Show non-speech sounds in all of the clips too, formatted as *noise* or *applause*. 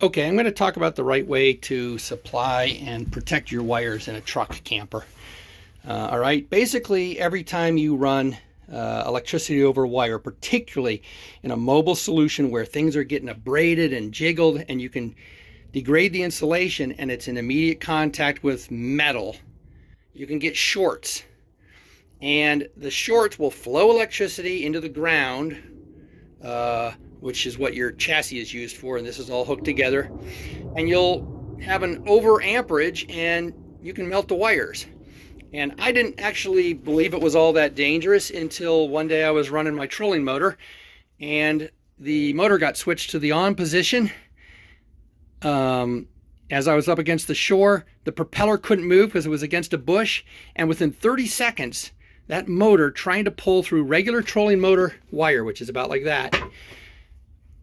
Okay, I'm going to talk about the right way to supply and protect your wires in a truck camper. Uh, all right, basically every time you run uh, electricity over wire, particularly in a mobile solution where things are getting abraded and jiggled and you can degrade the insulation and it's in immediate contact with metal, you can get shorts. And the shorts will flow electricity into the ground uh, which is what your chassis is used for, and this is all hooked together. And you'll have an over amperage and you can melt the wires. And I didn't actually believe it was all that dangerous until one day I was running my trolling motor and the motor got switched to the on position. Um, as I was up against the shore, the propeller couldn't move because it was against a bush. And within 30 seconds, that motor trying to pull through regular trolling motor wire, which is about like that,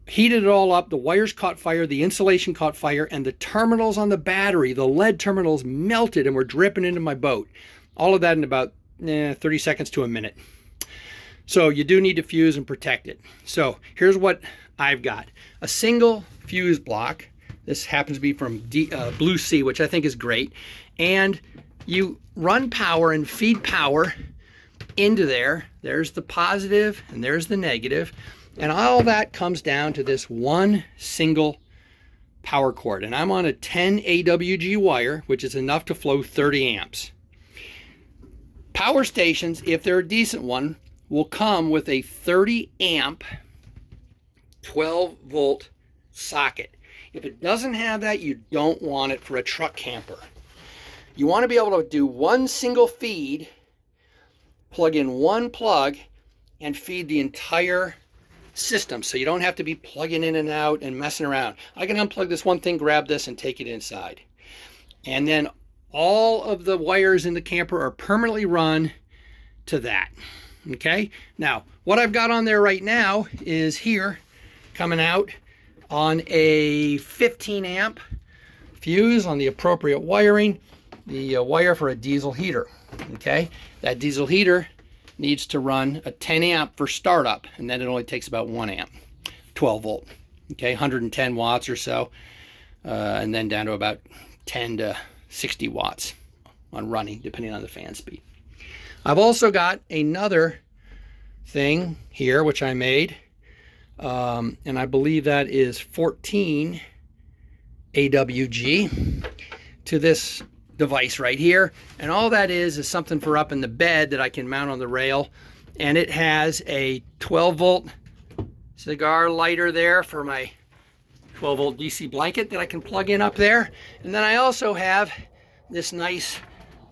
heated it all up. The wires caught fire, the insulation caught fire, and the terminals on the battery, the lead terminals, melted and were dripping into my boat. All of that in about eh, 30 seconds to a minute. So you do need to fuse and protect it. So here's what I've got. A single fuse block. This happens to be from D, uh, Blue Sea, which I think is great. And you run power and feed power into there. There's the positive and there's the negative. And all that comes down to this one single power cord. And I'm on a 10 AWG wire, which is enough to flow 30 amps. Power stations, if they're a decent one, will come with a 30 amp 12 volt socket. If it doesn't have that, you don't want it for a truck camper. You want to be able to do one single feed, plug in one plug, and feed the entire system so you don't have to be plugging in and out and messing around. I can unplug this one thing, grab this, and take it inside. And then all of the wires in the camper are permanently run to that. Okay, now what I've got on there right now is here coming out on a 15 amp fuse on the appropriate wiring, the uh, wire for a diesel heater. Okay, that diesel heater needs to run a 10 amp for startup, and then it only takes about 1 amp, 12 volt, okay, 110 watts or so, uh, and then down to about 10 to 60 watts on running, depending on the fan speed. I've also got another thing here, which I made, um, and I believe that is 14 AWG to this device right here. And all that is is something for up in the bed that I can mount on the rail. And it has a 12 volt cigar lighter there for my 12 volt DC blanket that I can plug in up there. And then I also have this nice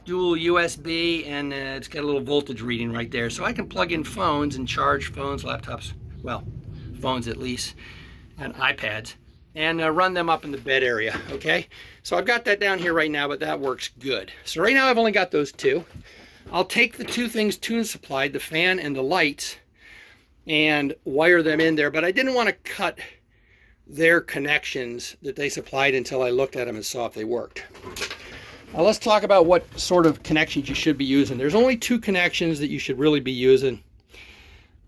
dual USB and uh, it's got a little voltage reading right there. So I can plug in phones and charge phones, laptops, well, phones at least, and iPads and uh, run them up in the bed area, okay? So I've got that down here right now, but that works good. So right now I've only got those two. I'll take the two things Tune supplied, the fan and the lights, and wire them in there, but I didn't want to cut their connections that they supplied until I looked at them and saw if they worked. Now let's talk about what sort of connections you should be using. There's only two connections that you should really be using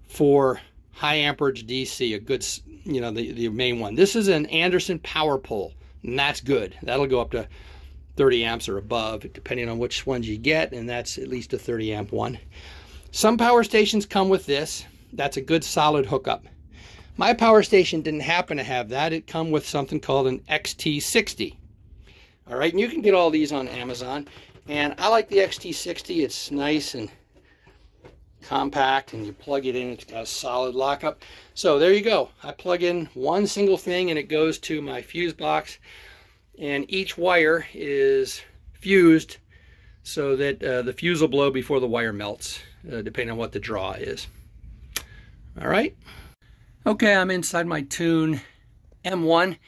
for high amperage DC, a good, you know, the, the main one. This is an Anderson power pole, and that's good. That'll go up to 30 amps or above, depending on which ones you get, and that's at least a 30 amp one. Some power stations come with this. That's a good solid hookup. My power station didn't happen to have that. It come with something called an XT60. All right, and you can get all these on Amazon. And I like the XT60. It's nice and compact and you plug it in it's got a solid lockup. So there you go. I plug in one single thing and it goes to my fuse box. And each wire is fused so that uh, the fuse will blow before the wire melts uh, depending on what the draw is. All right. Okay I'm inside my Tune M1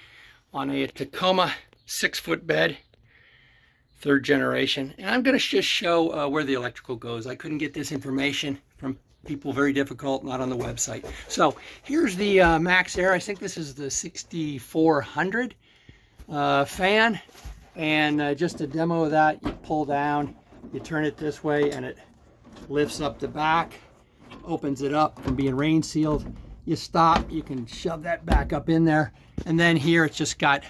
on a Tacoma six foot bed third generation. And I'm going to just show uh, where the electrical goes. I couldn't get this information people very difficult, not on the website. So here's the uh, MaxxAir. I think this is the 6400 uh, fan. And uh, just a demo of that, you pull down, you turn it this way, and it lifts up the back, opens it up from being rain sealed. You stop, you can shove that back up in there, And then here it's just got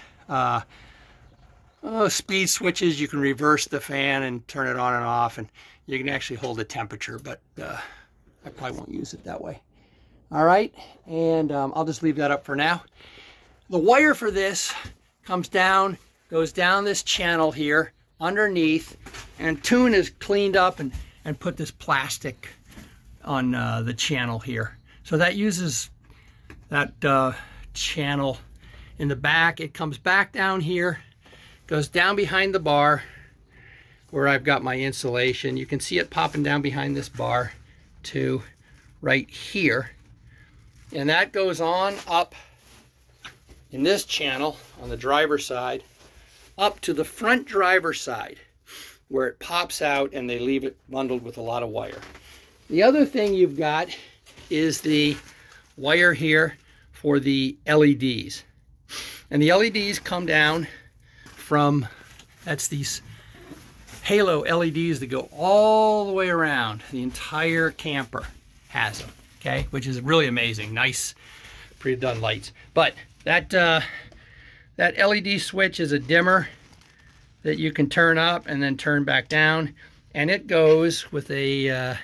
oh, speed switches. You can reverse the fan and turn it on and off. And you can actually hold the temperature, but uh, I probably won't use it that way. All right, and um, I'll just leave that up for now. The wire for this comes down, goes down this channel here underneath, and Tune is cleaned up and, and put this plastic on uh, the channel here. So that uses that uh, channel in the back. It comes back down here, goes down behind the bar where I've got my insulation. You can see it popping down behind this bar to right here. And that goes on up in this channel on the driver's side up to the front driver's side where it pops out and they leave it bundled with a lot of wire. The other thing you've got is the wire here for the LEDs. And the LEDs come down from, that's these halo LEDs that go all the way around. The entire camper has them, okay? Which is really amazing. Nice, pre-done lights. But that, uh, that LED switch is a dimmer that you can turn up and then turn back down. And it goes with a, uh,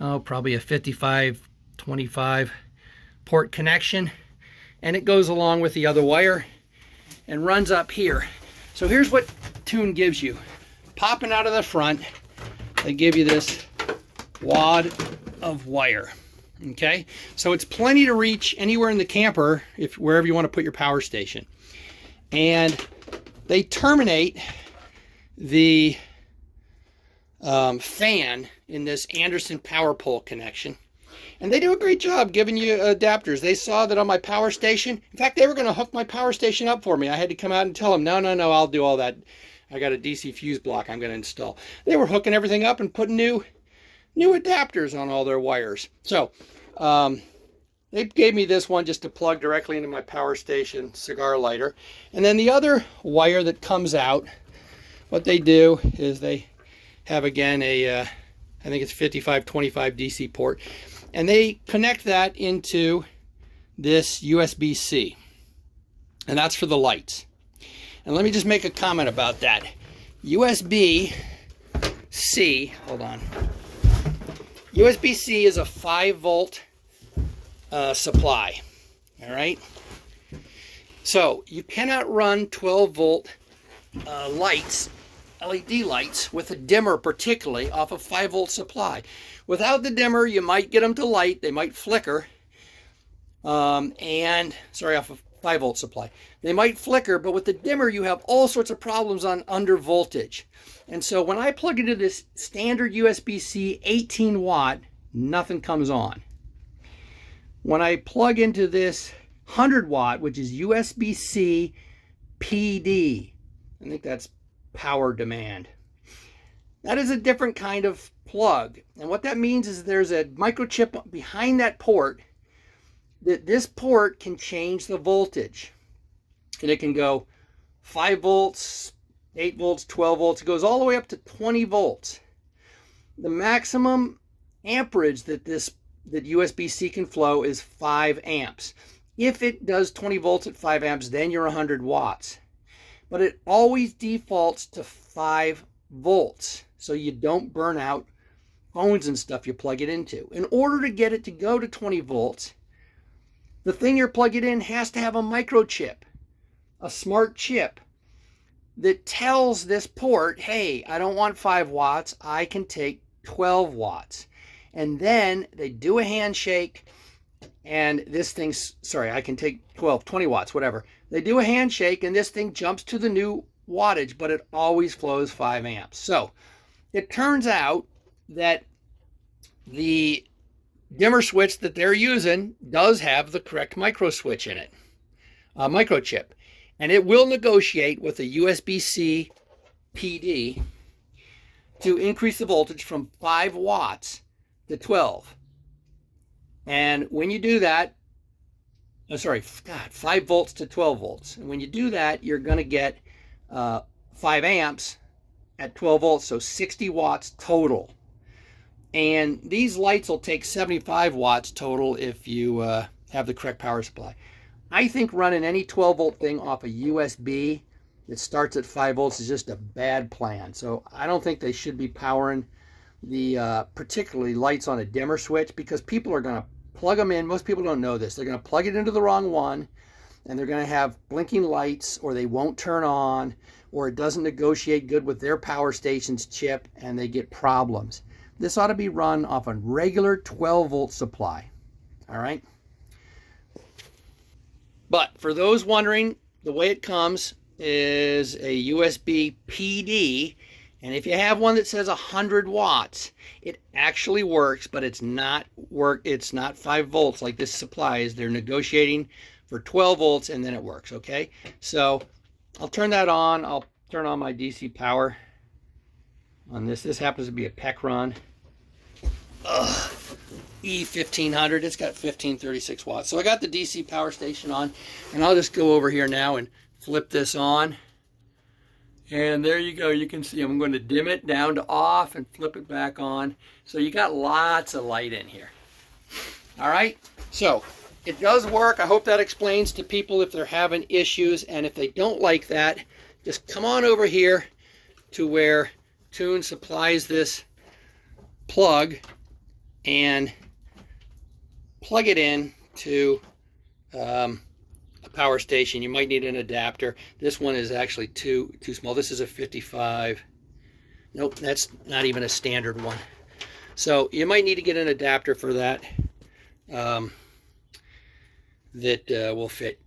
oh, probably a 55 25 port connection and it goes along with the other wire and runs up here. So here's what Tune gives you. Popping out of the front, they give you this wad of wire. Okay, so it's plenty to reach anywhere in the camper, if wherever you want to put your power station. And they terminate the um, fan in this Anderson power pole connection. And they do a great job giving you adapters. They saw that on my power station. In fact, they were going to hook my power station up for me. I had to come out and tell them, no, no, no, I'll do all that. I got a DC fuse block I'm going to install. They were hooking everything up and putting new new adapters on all their wires. So um, they gave me this one just to plug directly into my power station cigar lighter. And then the other wire that comes out, what they do is they have again a, uh, I think it's 5525 DC port, and they connect that into this USB-C, and that's for the lights. And let me just make a comment about that. USB-C, hold on. USB-C is a 5 volt uh, supply, all right? So you cannot run 12 volt uh, lights LED lights with a dimmer particularly off a 5 volt supply. Without the dimmer, you might get them to light. They might flicker. Um, and, sorry, off a 5 volt supply. They might flicker, but with the dimmer, you have all sorts of problems on under voltage. And so when I plug into this standard USB-C 18 watt, nothing comes on. When I plug into this 100 watt, which is USB-C PD, I think that's power demand. That is a different kind of plug. And what that means is there's a microchip behind that port that this port can change the voltage. And it can go 5 volts, 8 volts, 12 volts. It goes all the way up to 20 volts. The maximum amperage that this that USB-C can flow is 5 amps. If it does 20 volts at 5 amps, then you're 100 watts but it always defaults to 5 volts so you don't burn out phones and stuff you plug it into. In order to get it to go to 20 volts, the thing you're plugging in has to have a microchip, a smart chip that tells this port, hey, I don't want 5 watts, I can take 12 watts. And then they do a handshake and this thing's, sorry, I can take 12, 20 watts, whatever. They do a handshake and this thing jumps to the new wattage, but it always flows 5 amps. So it turns out that the dimmer switch that they're using does have the correct micro switch in it, a microchip. And it will negotiate with a USB-C PD to increase the voltage from 5 watts to 12. And when you do that, oh, sorry, God, 5 volts to 12 volts. And when you do that, you're going to get uh, 5 amps at 12 volts, so 60 watts total. And these lights will take 75 watts total if you uh, have the correct power supply. I think running any 12 volt thing off a USB that starts at 5 volts is just a bad plan. So I don't think they should be powering the uh, particularly lights on a dimmer switch because people are going to plug them in. Most people don't know this. They're going to plug it into the wrong one and they're going to have blinking lights or they won't turn on or it doesn't negotiate good with their power station's chip and they get problems. This ought to be run off a regular 12 volt supply. All right. But for those wondering, the way it comes is a USB PD. And if you have one that says 100 watts, it actually works, but it's not work. It's not 5 volts like this supply is. They're negotiating for 12 volts and then it works, okay? So I'll turn that on. I'll turn on my DC power on this. This happens to be a Pecron Ugh. E1500. It's got 1536 watts. So I got the DC power station on and I'll just go over here now and flip this on. And there you go. You can see I'm going to dim it down to off and flip it back on. So you got lots of light in here. All right. So it does work. I hope that explains to people if they're having issues. And if they don't like that, just come on over here to where Tune supplies this plug and plug it in to um, a power station. You might need an adapter. This one is actually too too small. This is a 55. Nope, that's not even a standard one. So you might need to get an adapter for that. Um, that uh, will fit.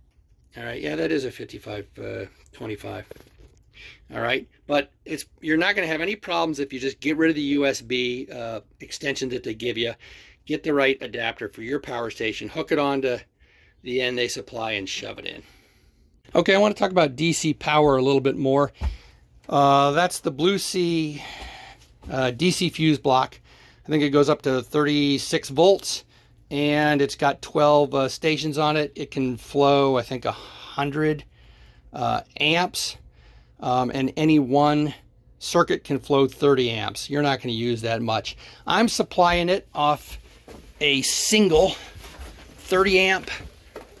All right, yeah, that is a 55, uh, 25. All right, but it's you're not going to have any problems if you just get rid of the USB uh, extension that they give you. Get the right adapter for your power station, hook it onto the end they supply, and shove it in. Okay, I want to talk about DC power a little bit more. Uh, that's the Blue Sea uh, DC fuse block. I think it goes up to 36 volts and it's got 12 uh, stations on it. It can flow, I think, 100 uh, amps, um, and any one circuit can flow 30 amps. You're not going to use that much. I'm supplying it off a single 30 amp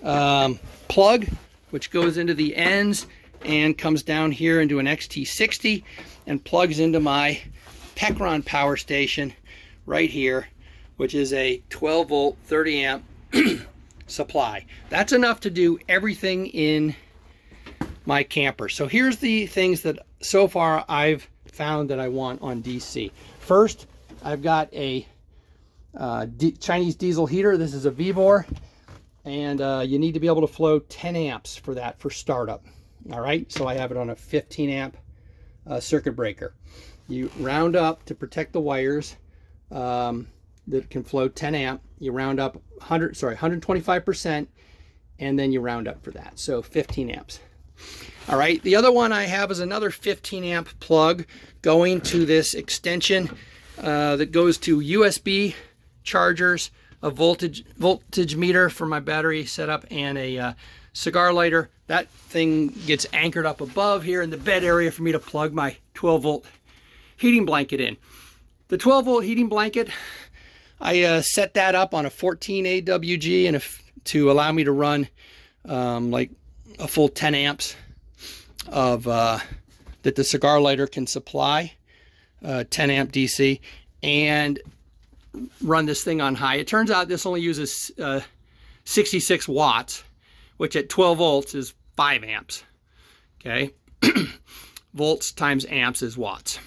um, plug, which goes into the ends and comes down here into an XT60 and plugs into my Pecron power station right here which is a 12 volt 30 amp *clears throat* supply. That's enough to do everything in my camper. So here's the things that so far I've found that I want on DC. First, I've got a uh, Chinese diesel heater. This is a Vevor, and uh, you need to be able to flow 10 amps for that for startup. All right, so I have it on a 15 amp uh, circuit breaker. You round up to protect the wires. Um, that can flow 10 amp. You round up 100, sorry, 125%, and then you round up for that. So 15 amps. All right, the other one I have is another 15 amp plug going to this extension uh, that goes to USB chargers, a voltage voltage meter for my battery setup, and a uh, cigar lighter. That thing gets anchored up above here in the bed area for me to plug my 12 volt heating blanket in. The 12 volt heating blanket I uh, set that up on a 14 AWG and to allow me to run um, like a full 10 amps of uh, that the cigar lighter can supply, uh, 10 amp DC, and run this thing on high. It turns out this only uses uh, 66 watts, which at 12 volts is 5 amps. Okay, *clears throat* volts times amps is watts.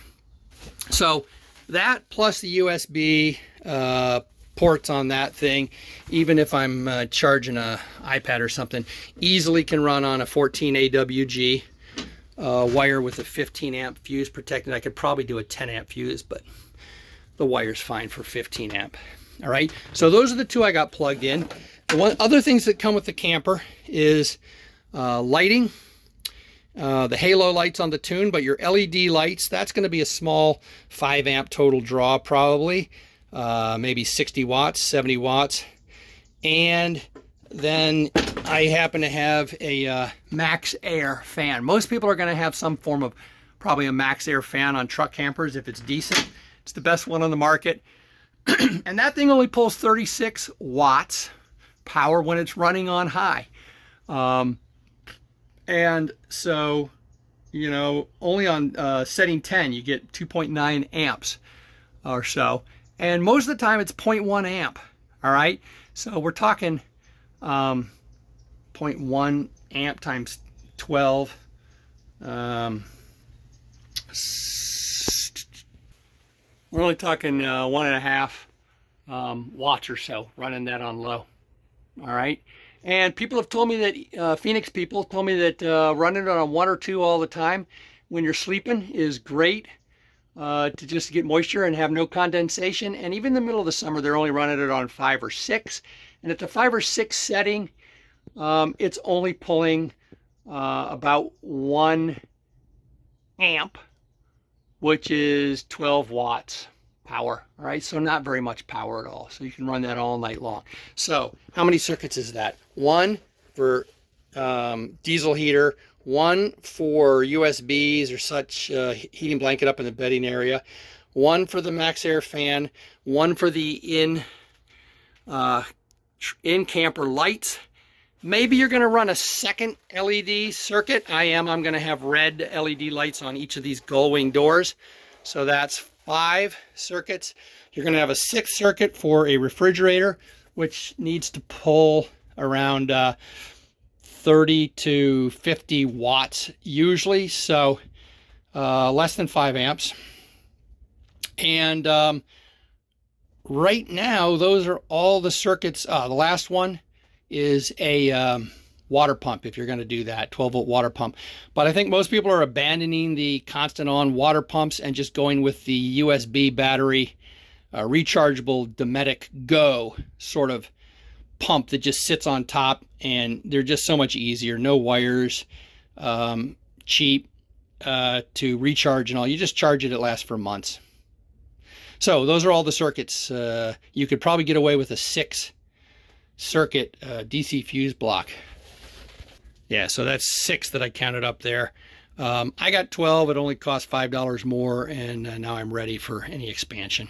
So that plus the USB uh, ports on that thing, even if I'm uh, charging a iPad or something, easily can run on a 14 AWG uh, wire with a 15 amp fuse protected. I could probably do a 10 amp fuse, but the wire's fine for 15 amp. All right, so those are the two I got plugged in. The one other things that come with the camper is uh, lighting uh, the halo lights on the tune, but your LED lights, that's going to be a small 5 amp total draw probably, uh, maybe 60 watts, 70 watts. And then I happen to have a uh, MaxxAir fan. Most people are going to have some form of probably a MaxxAir fan on truck campers if it's decent. It's the best one on the market. *clears throat* and that thing only pulls 36 watts power when it's running on high. Um, and so, you know, only on uh, setting 10, you get 2.9 amps or so. And most of the time it's 0.1 amp, all right? So we're talking um, 0.1 amp times 12. Um, we're only talking uh, one and a half um, watts or so, running that on low. All right. And people have told me that, uh, Phoenix people told me that uh, running it on one or two all the time when you're sleeping is great uh, to just get moisture and have no condensation. And even in the middle of the summer, they're only running it on five or six. And at the five or six setting, um, it's only pulling uh, about one amp, which is 12 watts power. All right, so not very much power at all. So you can run that all night long. So how many circuits is that? One for um, diesel heater, one for USBs or such uh, heating blanket up in the bedding area, one for the MaxxAir fan, one for the in uh, in camper lights. Maybe you're going to run a second LED circuit. I am. I'm going to have red LED lights on each of these gull-wing doors. So that's five circuits. You're going to have a sixth circuit for a refrigerator, which needs to pull around uh, 30 to 50 watts usually. So uh, less than 5 amps. And um, right now, those are all the circuits. Uh, the last one is a um, water pump if you're going to do that 12 volt water pump but i think most people are abandoning the constant on water pumps and just going with the usb battery uh, rechargeable dometic go sort of pump that just sits on top and they're just so much easier no wires um, cheap uh, to recharge and all you just charge it it lasts for months so those are all the circuits uh, you could probably get away with a six circuit uh, dc fuse block yeah, so that's six that I counted up there. Um, I got 12. It only cost $5 more, and uh, now I'm ready for any expansion.